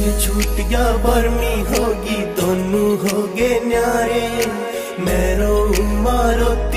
भूल छूट या बरमी होगी दोनों हो गए न्यारे। मैं रो मारो